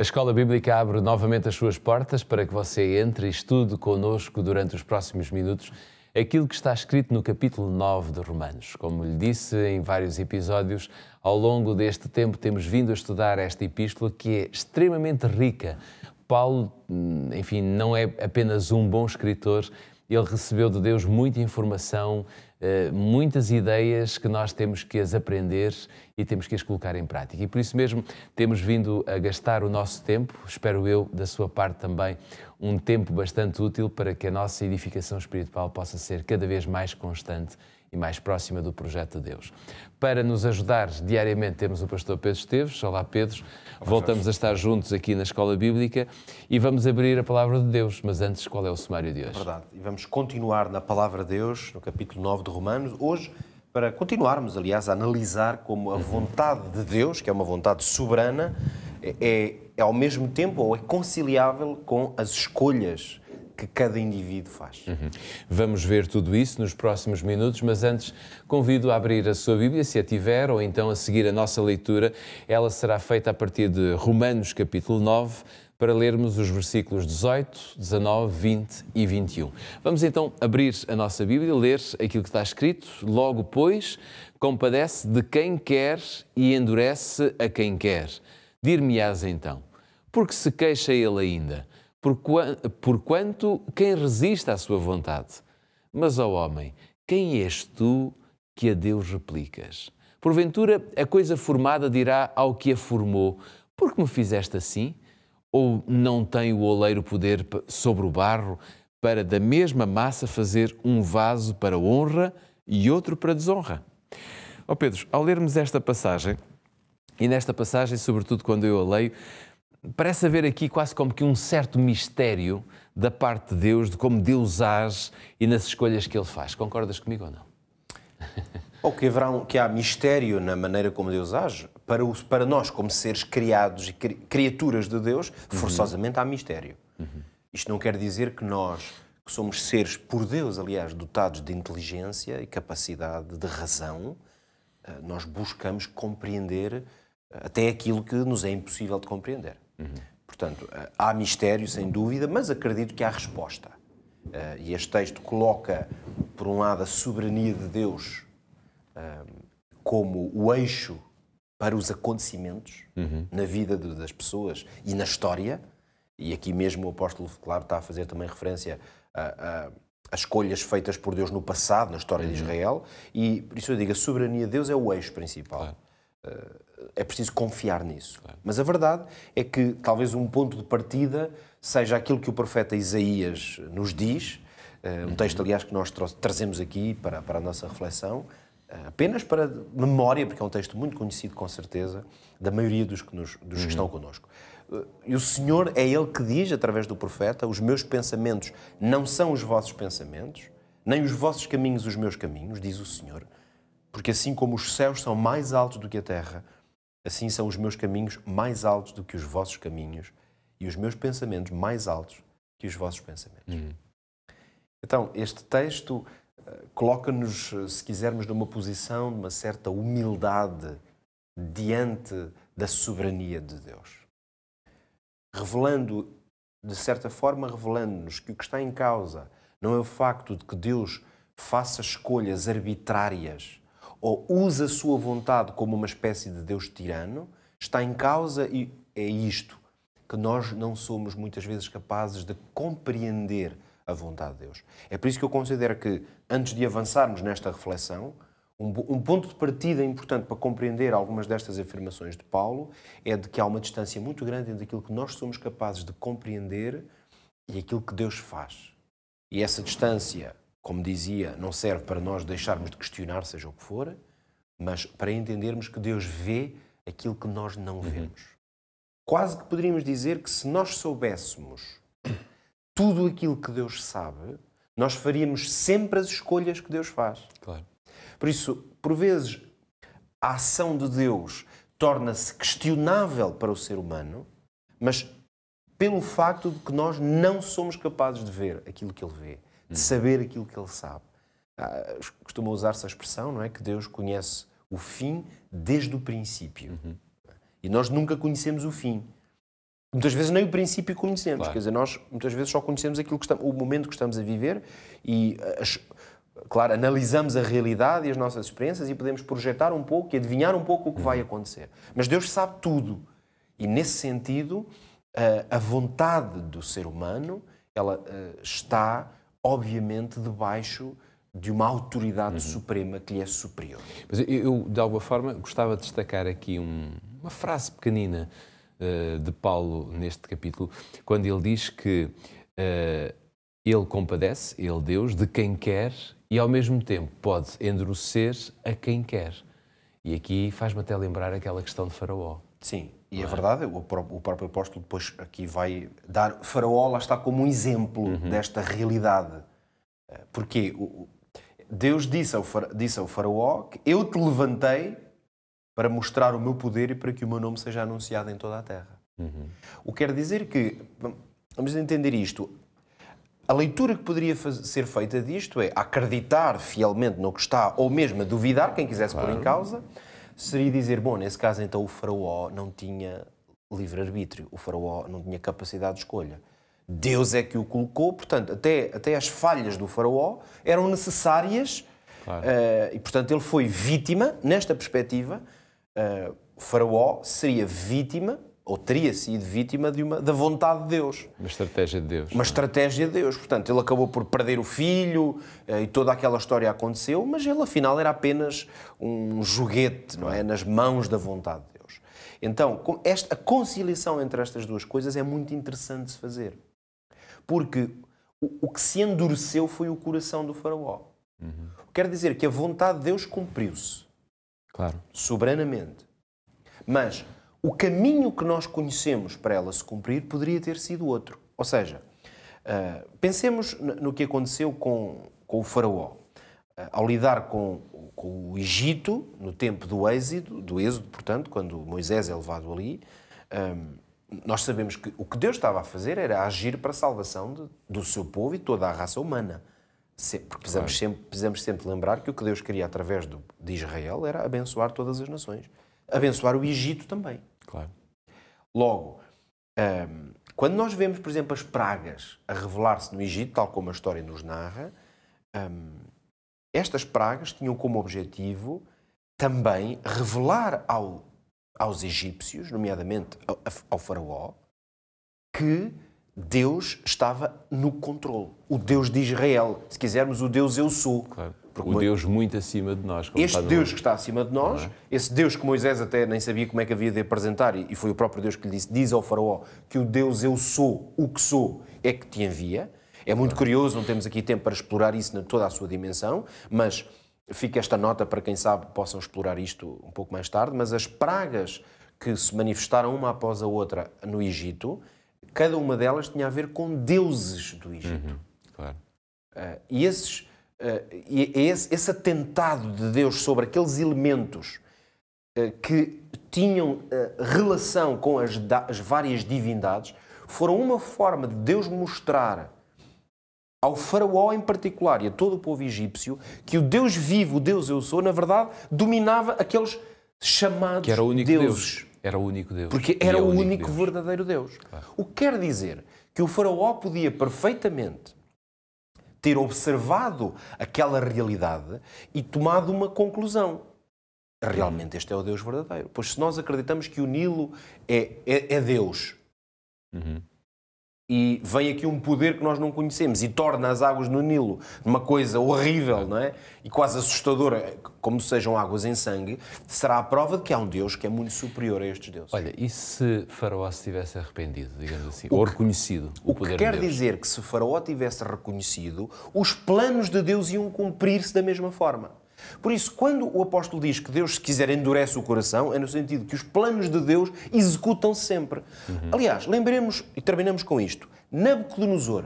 A Escola Bíblica abre novamente as suas portas para que você entre e estude conosco durante os próximos minutos aquilo que está escrito no capítulo 9 de Romanos. Como lhe disse em vários episódios, ao longo deste tempo temos vindo a estudar esta epístola que é extremamente rica. Paulo, hum, enfim, não é apenas um bom escritor, ele recebeu de Deus muita informação, muitas ideias que nós temos que as aprender e temos que as colocar em prática. E por isso mesmo temos vindo a gastar o nosso tempo, espero eu, da sua parte também, um tempo bastante útil para que a nossa edificação espiritual possa ser cada vez mais constante e mais próxima do projeto de Deus. Para nos ajudar diariamente, temos o pastor Pedro Esteves. Olá, Pedro. Olá, Voltamos a estar juntos aqui na Escola Bíblica e vamos abrir a palavra de Deus. Mas antes, qual é o sumário de hoje? Verdade. E vamos continuar na palavra de Deus, no capítulo 9 de Romanos. Hoje, para continuarmos, aliás, a analisar como a vontade de Deus, que é uma vontade soberana, é, é, é ao mesmo tempo ou é conciliável com as escolhas que cada indivíduo faz. Uhum. Vamos ver tudo isso nos próximos minutos, mas antes convido a abrir a sua Bíblia, se a tiver, ou então a seguir a nossa leitura. Ela será feita a partir de Romanos capítulo 9, para lermos os versículos 18, 19, 20 e 21. Vamos então abrir a nossa Bíblia, ler aquilo que está escrito, logo pois, compadece de quem quer e endurece a quem quer. Dir-me-ás então, porque se queixa ele ainda? Porquanto quem resiste à sua vontade. Mas, ó homem, quem és tu que a Deus replicas? Porventura, a coisa formada dirá ao que a formou: Por que me fizeste assim? Ou não tem o oleiro poder sobre o barro para da mesma massa fazer um vaso para honra e outro para desonra? Ó oh Pedro, ao lermos esta passagem, e nesta passagem, sobretudo quando eu a leio, parece haver aqui quase como que um certo mistério da parte de Deus, de como Deus age e nas escolhas que Ele faz. Concordas comigo ou não? Ou que, haverá um, que há mistério na maneira como Deus age. Para, os, para nós, como seres criados e cri, criaturas de Deus, forçosamente uhum. há mistério. Uhum. Isto não quer dizer que nós, que somos seres por Deus, aliás, dotados de inteligência e capacidade de razão, eh, nós buscamos compreender eh, até aquilo que nos é impossível de compreender. Uhum. Portanto, eh, há mistério, sem dúvida, mas acredito que há resposta. Eh, e este texto coloca, por um lado, a soberania de Deus eh, como o eixo para os acontecimentos uhum. na vida das pessoas e na história. E aqui mesmo o apóstolo, claro, está a fazer também referência a, a, a escolhas feitas por Deus no passado, na história uhum. de Israel. E por isso eu digo, a soberania de Deus é o eixo principal. Claro é preciso confiar nisso. Mas a verdade é que talvez um ponto de partida seja aquilo que o profeta Isaías nos diz, eh, um texto, aliás, que nós trazemos aqui para, para a nossa reflexão, eh, apenas para memória, porque é um texto muito conhecido, com certeza, da maioria dos que, nos, dos que estão uhum. connosco. Eh, e o Senhor é Ele que diz, através do profeta, os meus pensamentos não são os vossos pensamentos, nem os vossos caminhos os meus caminhos, diz o Senhor, porque assim como os céus são mais altos do que a terra, Assim são os meus caminhos mais altos do que os vossos caminhos e os meus pensamentos mais altos que os vossos pensamentos. Uhum. Então, este texto uh, coloca-nos, eh, se quisermos, numa posição de uma certa humildade diante da soberania de Deus. Revelando, de certa forma, revelando-nos que o que está em causa não é o facto de que Deus faça escolhas arbitrárias ou usa a sua vontade como uma espécie de Deus tirano, está em causa e é isto, que nós não somos muitas vezes capazes de compreender a vontade de Deus. É por isso que eu considero que, antes de avançarmos nesta reflexão, um, ponto de partida importante para compreender algumas destas afirmações de Paulo é de que há uma distância muito grande entre aquilo que nós somos capazes de compreender e aquilo que Deus faz. E essa distância como dizia, não serve para nós deixarmos de questionar, seja o que for, mas para entendermos que Deus vê aquilo que nós não uhum. vemos. Quase que poderíamos dizer que se nós soubéssemos tudo aquilo que Deus sabe, nós faríamos sempre as escolhas que Deus faz. Claro. Por isso, por vezes, a ação de Deus torna-se questionável para o ser humano, mas pelo facto de que nós não somos capazes de ver aquilo que ele vê de saber aquilo que ele sabe. Ah, costuma usar-se a expressão, não é? Que Deus conhece o fim desde o princípio. Uhum. E nós nunca conhecemos o fim. muitas vezes nem o princípio conhecemos. Claro. Quer dizer, nós muitas vezes só conhecemos aquilo que estamos, o momento que estamos a viver e, as, claro, analisamos a realidade e as nossas experiências e podemos projetar um pouco e adivinhar um pouco o que vai uhum. acontecer. Mas Deus sabe tudo. E nesse sentido, a vontade do ser humano ela eh, está, obviamente, debaixo de uma autoridade uhum. suprema que lhe é superior. Mas eu, de alguma forma, gostava de destacar aqui um, uma frase pequenina uh, de Paulo neste capítulo, quando ele diz que uh, ele compadece, ele Deus, de quem quer e ao mesmo tempo pode endurecer a quem quer. E aqui faz-me até lembrar aquela questão de Faraó. Sim, e é, é verdade, o próprio, o próprio, apóstolo depois aqui vai dar. Faraó lá está como um exemplo uhum. desta realidade. Eh, porque Deus disse ao, disse ao Faraó que eu te levantei para mostrar o meu poder e para que o meu nome seja anunciado em toda a terra. Uhum. O que quer dizer que, vamos entender isto, a leitura que poderia fazer, ser feita disto é acreditar fielmente no que está, ou mesmo a duvidar, quem quisesse claro. pôr em causa, seria dizer, bom, nesse caso então o faraó não tinha livre-arbítrio, o faraó não tinha capacidade de escolha. Deus é que o colocou, portanto, até, até as falhas do faraó eram necessárias claro. uh, e, portanto, ele foi vítima, nesta perspectiva, uh, o faraó seria vítima ou teria sido vítima de uma, da vontade de Deus. Uma estratégia de Deus. Uma estratégia de Deus. Portanto, ele acabou por perder o filho eh, e toda aquela história aconteceu, mas ele afinal era apenas um joguete, não é? Nas mãos da vontade de Deus. Então, esta, a conciliação entre estas duas coisas é muito interessante de se fazer. Porque o, o que se endureceu foi o coração do faraó. Uhum. Quer dizer que a vontade de Deus cumpriu-se. Claro. Soberanamente. Mas o caminho que nós conhecemos para ela se cumprir poderia ter sido outro. Ou seja, uh, pensemos no que aconteceu com, com o Faraó. Uh, ao lidar com, com, o Egito, no tempo do êxodo, do êxodo, portanto, quando Moisés é levado ali, um, nós sabemos que o que Deus estava a fazer era agir para a salvação de, do seu povo e toda a raça humana. Porque precisamos, claro. sempre, precisamos sempre lembrar que o que Deus queria através do, de Israel era abençoar todas as nações. Abençoar o Egito também. Claro. Logo, um, quando nós vemos, por exemplo, as pragas a revelar-se no Egito, tal como a história nos narra, um, estas pragas tinham como objetivo também revelar ao, aos egípcios, nomeadamente ao, ao faraó, que Deus estava no controle. O Deus de Israel, se quisermos, o Deus eu sou. Claro. Porque o Deus muito acima de nós. Este Deus que está acima de nós, é? esse Deus que Moisés até nem sabia como é que havia de apresentar, e foi o próprio Deus que lhe disse: Diz ao Faraó que o Deus eu sou, o que sou, é que te envia. É muito curioso, não temos aqui tempo para explorar isso na toda a sua dimensão, mas fica esta nota para quem sabe possam explorar isto um pouco mais tarde. Mas as pragas que se manifestaram uma após a outra no Egito, cada uma delas tinha a ver com deuses do Egito. Uhum, claro. Uh, e esses e esse, esse, atentado de Deus sobre aqueles elementos uh, que tinham uh, relação com as, as, várias divindades foram uma forma de Deus mostrar ao faraó em particular e a todo o povo egípcio que o Deus vivo, o Deus eu sou, na verdade, dominava aqueles chamados que era o único deuses. Deus. Era o único Deus. Porque era é o único, único Deus. verdadeiro Deus. Claro. O que quer dizer que o faraó podia perfeitamente ter observado aquela realidade e tomado uma conclusão. Realmente este é o Deus verdadeiro. Pois se nós acreditamos que o Nilo é, é, é Deus, uhum e vem aqui um poder que nós não conhecemos e torna as águas no Nilo uma coisa horrível, não é? E quase assustadora, como sejam águas em sangue, será a prova de que há um Deus que é muito superior a estes deuses. Olha, e se Faraó se tivesse arrependido, digamos assim, ou reconhecido o, o poder que quer de dizer que se Faraó tivesse reconhecido, os planos de Deus iam cumprir-se da mesma forma. Por isso, quando o apóstolo diz que Deus, se quiser, endurece o coração, é no sentido que os planos de Deus executam -se sempre. Uhum. Aliás, lembremos, e terminamos com isto, Nabucodonosor,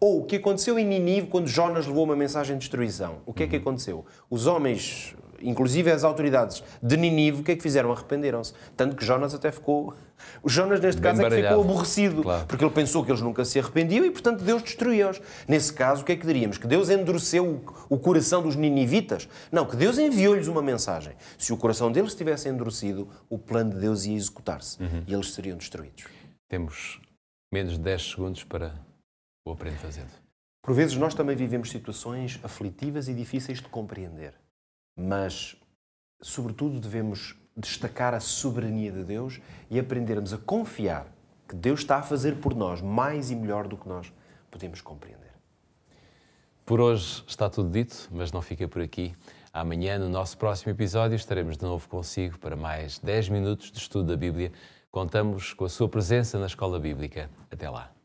ou o que aconteceu em Ninive quando Jonas levou uma mensagem de destruição. O que é que uhum. aconteceu? Os homens inclusive as autoridades de Ninive, o que é que fizeram? Arrependeram-se. Tanto que Jonas até ficou. O Jonas, neste Bem caso, é que ficou aborrecido, claro. porque ele pensou que eles nunca se arrependiam e, portanto, Deus destruiu-os. Nesse caso, o que é que diríamos? Que Deus endureceu o coração dos ninivitas? Não, que Deus enviou-lhes uma mensagem. Se o coração deles tivesse endurecido, o plano de Deus ia executar-se uhum. e eles seriam destruídos. temos menos de 10 segundos para o aprender fazendo. Por vezes nós também vivemos situações aflitivas e difíceis de compreender, mas, sobretudo, devemos destacar a soberania de Deus e aprendermos a confiar que Deus está a fazer por nós mais e melhor do que nós podemos compreender. Por hoje está tudo dito, mas não fica por aqui. Amanhã, no nosso próximo episódio, estaremos de novo consigo para mais 10 minutos de estudo da Bíblia. Contamos com a sua presença na Escola Bíblica. Até lá.